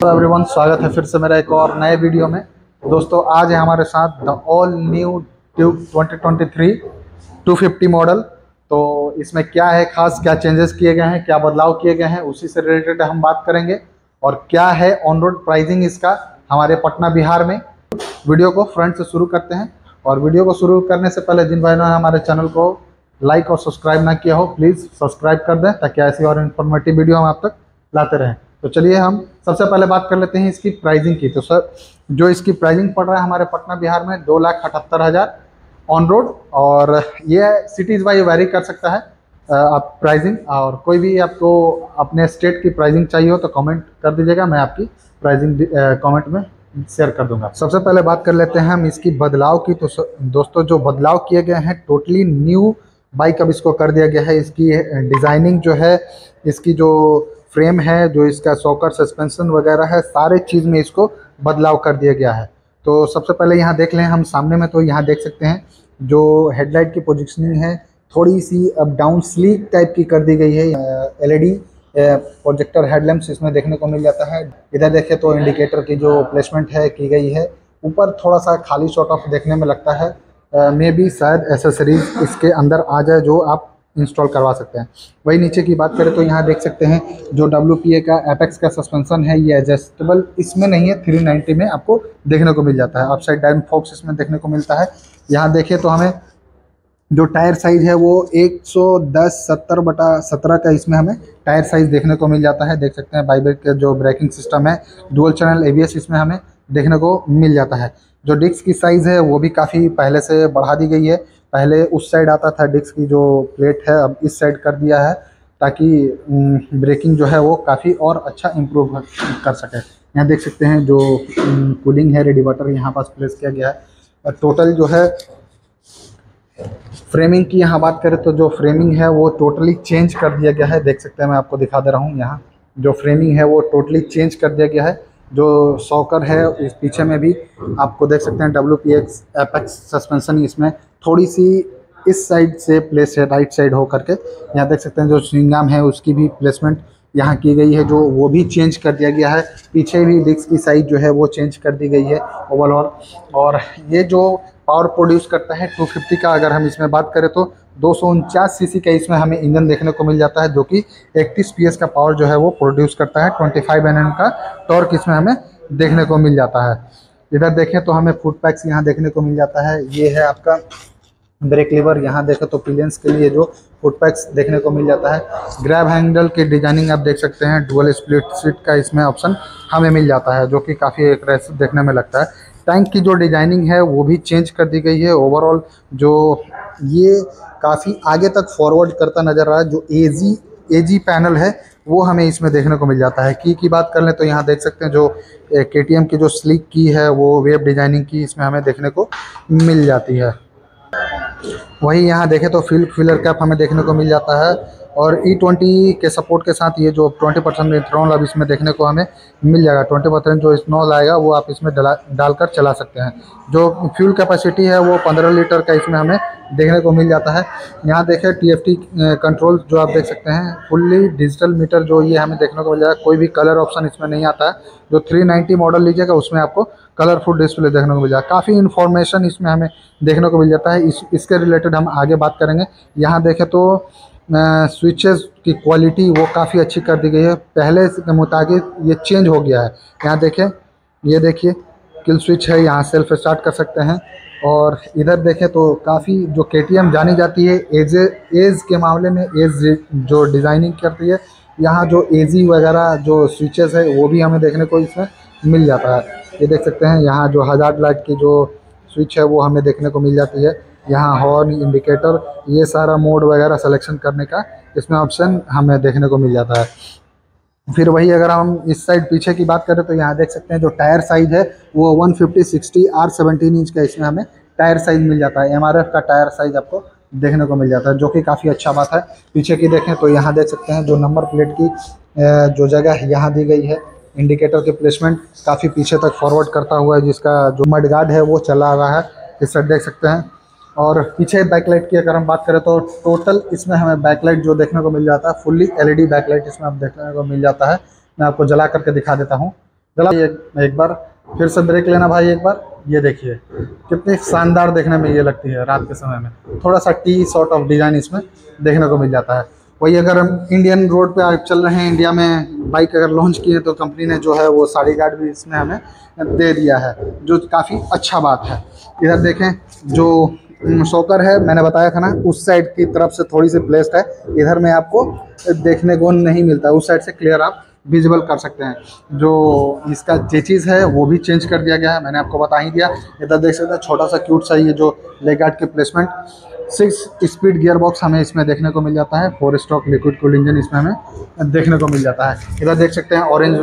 Everyone स्वागत है फिर से मेरा एक और नए वीडियो में। दोस्तों, आज है हमारे साथ the all new Duke 2023 250 model तो इसमें क्या है, खास क्या चेंजेस किए गए हैं, क्या बदलाव किए गए हैं, उसी से रिलेटेड हम बात करेंगे। और क्या है ऑन रोड प्राइसिंग इसका हमारे पटना बिहार में। वीडियो को फ्रंट से शुरू करते हैं। और वीडियो को शुरू करने से पहले जिन भाइयों ने हमारे चैनल को लाइक और सब्सक्राइब ना किया हो प्लीज़ सब्सक्राइब कर दें, ताकि ऐसी और इन्फॉर्मेटिव वीडियो हम आप तक लाते रहें। तो चलिए हम सबसे पहले बात कर लेते हैं इसकी प्राइसिंग की। तो सर, जो इसकी प्राइसिंग पड़ रहा है हमारे पटना बिहार में, दो लाख अठहत्तर हज़ार ऑन रोड और ये सिटीज़ वाइज वेरी कर सकता है आप प्राइसिंग और कोई भी आपको अपने स्टेट की प्राइसिंग चाहिए हो तो कमेंट कर दीजिएगा, मैं आपकी प्राइसिंग कमेंट में शेयर कर दूँगा। सबसे पहले बात कर लेते हैं हम इसकी बदलाव की। तो दोस्तों, जो बदलाव किए गए हैं टोटली न्यू बाइक अब इसको कर दिया गया है। इसकी डिज़ाइनिंग जो है, इसकी जो फ्रेम है, जो इसका सॉकर सस्पेंशन वगैरह है, सारे चीज़ में इसको बदलाव कर दिया गया है। तो सबसे पहले यहाँ देख लें हम सामने में तो यहाँ देख सकते हैं, जो हेडलाइट की पोजिशनिंग है थोड़ी सी अब डाउन स्लीक टाइप की कर दी गई है। एलईडी प्रोजेक्टर हेडलैम्प्स इसमें देखने को मिल जाता है। इधर देखें तो इंडिकेटर की जो प्लेसमेंट है, की गई है। ऊपर थोड़ा सा खाली शॉट ऑफ़ देखने में लगता है। मे बी शायद एसेसरीज इसके अंदर आ जाए, जो आप इंस्टॉल करवा सकते हैं। वही नीचे की बात करें तो यहाँ देख सकते हैं, जो डब्ल्यूपीए का एपेक्स का सस्पेंसन है, ये एडजस्टेबल इसमें नहीं है 390 में आपको देखने को मिल जाता है। अपसाइड डाउन फॉक्स इसमें देखने को मिलता है। यहाँ देखें तो हमें जो टायर साइज़ है वो 110 70 बटा 17 का इसमें हमें टायर साइज़ देखने को मिल जाता है। देख सकते हैं बाइबेक का जो ब्रेकिंग सिस्टम है डुअल चैनल एवीएस इसमें हमें देखने को मिल जाता है। जो डिस्क की साइज़ है, वो भी काफ़ी पहले से बढ़ा दी गई है। पहले उस साइड आता था, डिस्क की जो प्लेट है, अब इस साइड कर दिया है, ताकि ब्रेकिंग जो है, वो काफ़ी और अच्छा इम्प्रूव कर सके। यहाँ देख सकते हैं जो कूलिंग है रेडिवेटर यहाँ पास प्लेस किया गया है। टोटल जो है फ्रेमिंग की यहाँ बात करें तो जो फ्रेमिंग है, वो टोटली चेंज कर दिया गया है। देख सकते हैं, मैं आपको दिखा दे रहा हूँ यहाँ। जो फ्रेमिंग है, वो टोटली चेंज कर दिया गया है। जो सॉकर है, इस पीछे में भी आपको देख सकते हैं W P X apex suspension इसमें थोड़ी सी इस साइड से प्लेस है राइट साइड हो करके यहाँ देख सकते हैं जो स्विंगाम है, उसकी भी प्लेसमेंट यहाँ की गई है, जो वो भी चेंज कर दिया गया है। पीछे भी डिस्क की साइज़ जो है, वो चेंज कर दी गई है ओवरऑल और ये जो पावर प्रोड्यूस करता है। 250 का अगर हम इसमें बात करें तो दो सीसी का इसमें हमें इंजन देखने को मिल जाता है, जो कि 31 पीएस का पावर जो है वो प्रोड्यूस करता है। 25 एनएम का टॉर्क इसमें हमें देखने को मिल जाता है। इधर देखें तो हमें फुट पैक्स यहाँ देखने को मिल जाता है। ये है आपका ब्रेक लीवर यहाँ देखें तो पिलियंस के लिए जो फुट पैक्स देखने को मिल जाता है। ग्रैब हैंडल की डिज़ाइनिंग आप देख सकते हैं। डुअल स्प्लिट सीट का इसमें ऑप्शन हमें मिल जाता है, जो कि काफ़ी एग्रेसिव देखने में लगता है। टैंक की जो डिज़ाइनिंग है वो भी चेंज कर दी गई है। ओवरऑल जो ये काफ़ी आगे तक फॉरवर्ड करता नज़र आ रहा है, जो एजी एजी पैनल है, वो हमें इसमें देखने को मिल जाता है। की की बात कर लें तो यहाँ देख सकते हैं जो के की जो स्लिक की है, वो वेब डिज़ाइनिंग की इसमें हमें देखने को मिल जाती है। वही यहाँ देखें तो फिल फिलर कैप हमें देखने को मिल जाता है और ई e ट्वेंटी के सपोर्ट के साथ ये जो ट्वेंटी परसेंट इथनॉल अब इसमें देखने को हमें मिल जाएगा। ट्वेंटी परसेंट जो इथनॉल आएगा वो आप इसमें डाला, डालकर चला सकते हैं। जो फ्यूल कैपेसिटी है वो पंद्रह लीटर का इसमें हमें देखने को मिल जाता है। यहाँ देखें टी कंट्रोल जो आप देख सकते हैं फुल्ली डिजिटल मीटर जो ये हमें देखने को मिल जाएगा। कोई भी कलर ऑप्शन इसमें नहीं आता है। जो थ्री मॉडल लीजिएगा, उसमें आपको कलरफुल डिस्प्ले देखने को मिल जाएगा। काफ़ी इन्फॉर्मेशन इसमें हमें देखने को मिल जाता है। इस, इसके रिलेटेड हम आगे बात करेंगे। यहाँ देखें तो स्विचेस की क्वालिटी वो काफ़ी अच्छी कर दी गई है। पहले के मुताबिक ये चेंज हो गया है। यहाँ देखें, ये देखिए किल स्विच है, यहाँ सेल्फ स्टार्ट कर सकते हैं। और इधर देखें तो काफ़ी जो के जानी जाती है एज एज के मामले में एज जो डिज़ाइनिंग करती है, यहाँ जो एजी वगैरह जो स्विचेस है, वो भी हमें देखने को इसमें मिल जाता है। ये देख सकते हैं, यहाँ जो हज़ार लाइट की जो स्विच है, वो हमें देखने को मिल जाती है। यहाँ हॉर्न इंडिकेटर ये सारा मोड वगैरह सिलेक्शन करने का इसमें ऑप्शन हमें देखने को मिल जाता है। फिर वही अगर हम इस साइड पीछे की बात करें तो यहाँ देख सकते हैं जो टायर साइज़ है, वो 150 60 आर 17 इंच का इसमें हमें टायर साइज़ मिल जाता है। एमआरएफ का टायर साइज़ आपको देखने को मिल जाता है, जो कि काफ़ी अच्छा बात है। पीछे की देखें तो यहाँ देख सकते हैं जो नंबर प्लेट की जो जगह यहाँ दी गई है इंडिकेटर के प्लेसमेंट काफ़ी पीछे तक फॉरवर्ड करता हुआ है, जिसका जो मड गार्ड है वो चला रहा है। इस साइड देख सकते हैं। और पीछे बैकलाइट की अगर हम बात करें तो टोटल इसमें हमें बैकलाइट जो देखने को मिल जाता है फुल्ली एलईडी बैकलाइट इसमें आप देखने को मिल जाता है। मैं आपको जला करके दिखा देता हूँ। जला एक, एक बार फिर से ब्रेक लेना भाई एक बार। ये देखिए कितनी शानदार देखने में ये लगती है रात के समय में। थोड़ा सा टी सॉर्ट ऑफ़ डिज़ाइन इसमें देखने को मिल जाता है। वही अगर हम इंडियन रोड पे आप चल रहे हैं इंडिया में बाइक अगर लॉन्च किए तो कंपनी ने जो है वो साड़ी गार्ड भी इसमें हमें दे दिया है जो काफ़ी अच्छा बात है। इधर देखें जो शोकर है, मैंने बताया था ना, उस साइड की तरफ़ से थोड़ी सी प्लेस्ड है, इधर में आपको देखने को नहीं मिलता, उस साइड से क्लियर आप विजिबल कर सकते हैं। जो इसका चेचिज है, वो भी चेंज कर दिया गया है, मैंने आपको बता ही दिया। इधर देख सकते हैं, छोटा सा क्यूट सा ये जो लेग गार्ड के placement six speed gear box हमें इसमें देखने को मिल जाता है four stroke liquid cool engine इसमें हमें देखने को मिल जाता है। इधर देख सकते हैं ऑरेंज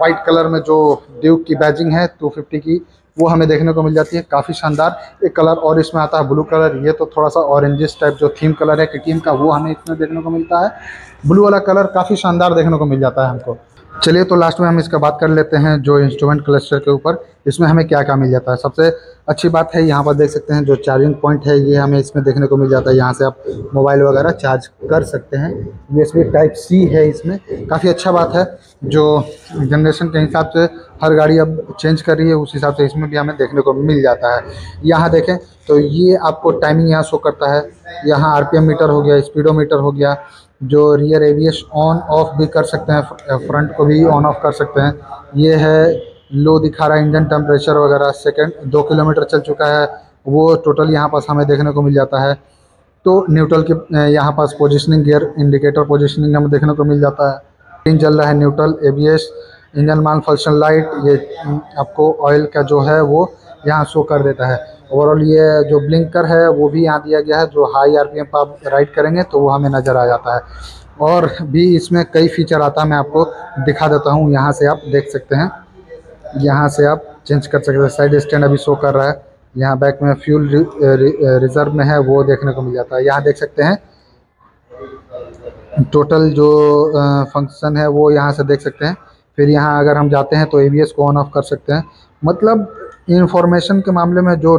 वाइट कलर में जो ड्यूक की बैजिंग है 250 की, वो हमें देखने को मिल जाती है, काफ़ी शानदार। एक कलर और इसमें आता है ब्लू कलर ये तो थोड़ा सा ऑरेंजिस टाइप जो थीम कलर है के का वो हमें इसमें देखने को मिलता है। ब्लू वाला कलर काफ़ी शानदार देखने को मिल जाता है हमको। चलिए तो लास्ट में हम इसका बात कर लेते हैं जो इंस्ट्रूमेंट क्लस्टर के ऊपर, इसमें हमें क्या क्या मिल जाता है। सबसे अच्छी बात है, यहाँ पर देख सकते हैं जो चार्जिंग पॉइंट है, ये हमें इसमें देखने को मिल जाता है। यहाँ से आप मोबाइल वगैरह चार्ज कर सकते हैं। यू टाइप सी है इसमें। काफ़ी अच्छा बात है, जो जनरेशन के हिसाब से हर गाड़ी अब चेंज कर रही है, उस हिसाब से इसमें भी हमें देखने को मिल जाता है। यहाँ देखें तो ये आपको टाइमिंग यहाँ शो करता है। यहाँ आर मीटर हो गया स्पीडोमीटर हो गया जो रियर एवियस ऑन ऑफ़ भी कर सकते हैं फ्रंट को भी ऑन ऑफ़ कर सकते हैं। ये है लो दिखा रहा है इंजन टेम्परेचर वगैरह सेकंड दो किलोमीटर चल चुका है। वो टोटल यहाँ पास हमें देखने को मिल जाता है। तो न्यूट्रल के यहाँ पास पोजिशनिंग गियर इंडिकेटर पोजिशनिंग हमें देखने को मिल जाता है। इंजन चल रहा है न्यूट्रल ए इंजन मान फ़ंक्शन लाइट ये आपको ऑयल का जो है वो यहाँ शो कर देता है। ओवरऑल ये जो ब्लिंकर है, वो भी यहाँ दिया गया है, जो हाई आरपीएम पर आप राइड करेंगे तो वो हमें नज़र आ जाता है। और भी इसमें कई फीचर आता है, मैं आपको दिखा देता हूँ, यहाँ से आप देख सकते हैं। यहाँ से आप चेंज कर सकते हैं। साइड स्टैंड अभी शो कर रहा है। यहाँ बैक में फ्यूल रिज़र्व में है, वो देखने को मिल जाता है। यहाँ देख सकते हैं। टोटल जो फ़ंक्शन है, वो यहाँ से देख सकते हैं। फिर यहाँ अगर हम जाते हैं तो एबीएस को ऑन ऑफ़ कर सकते हैं। मतलब इंफॉर्मेशन के मामले में जो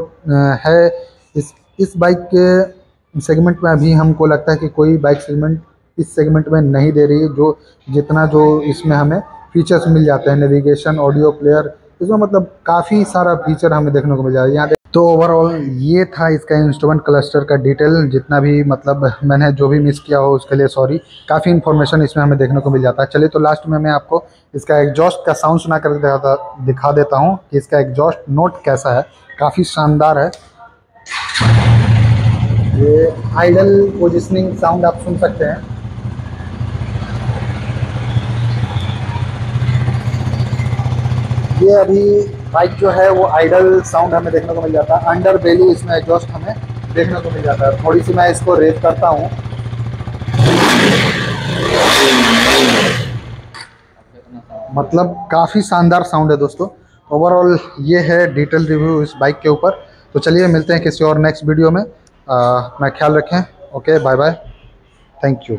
है, इस इस बाइक के सेगमेंट में अभी हमको लगता है कि कोई बाइक सेगमेंट इस सेगमेंट में नहीं दे रही है, जो जितना जो इसमें हमें फीचर्स मिल जाते हैं नेविगेशन ऑडियो प्लेयर इसमें मतलब काफ़ी सारा फीचर हमें देखने को मिल है। यहाँ तो ओवरऑल ये था इसका इंस्ट्रूमेंट क्लस्टर का डिटेल जितना भी मतलब मैंने जो भी मिस किया हो उसके लिए सॉरी काफ़ी इन्फॉर्मेशन इसमें हमें देखने को मिल जाता है। चलिए तो लास्ट में मैं आपको इसका एग्जॉस्ट का साउंड सुना कर दिखा, दिखा देता हूँ कि इसका एग्जॉस्ट नोट कैसा है। काफ़ी शानदार है। ये आइडल पोजिशनिंग साउंड आप सुन सकते हैं। ये अभी बाइक जो है वो आइडल साउंड हमें देखने को मिल जाता है। अंडर बेली इसमें एग्जॉस्ट हमें देखने को मिल जाता है। थोड़ी सी मैं इसको रेस करता हूँ। मतलब काफ़ी शानदार साउंड है दोस्तों। ओवरऑल ये है डिटेल रिव्यू इस बाइक के ऊपर। तो चलिए मिलते हैं किसी और नेक्स्ट वीडियो में। आ, मैं ख्याल रखें। Okay bye bye thank you